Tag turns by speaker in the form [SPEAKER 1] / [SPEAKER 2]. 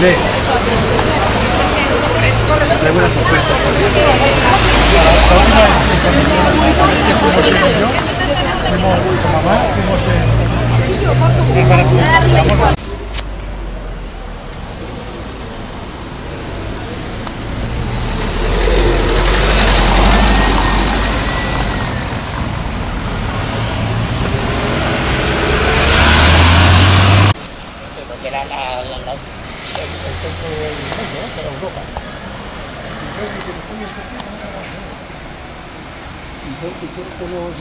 [SPEAKER 1] B. Hay buenas ofertas también.
[SPEAKER 2] Con.
[SPEAKER 3] La, la, la- el, el centro del mundo, ¿no? de Europa.
[SPEAKER 2] Y creo que los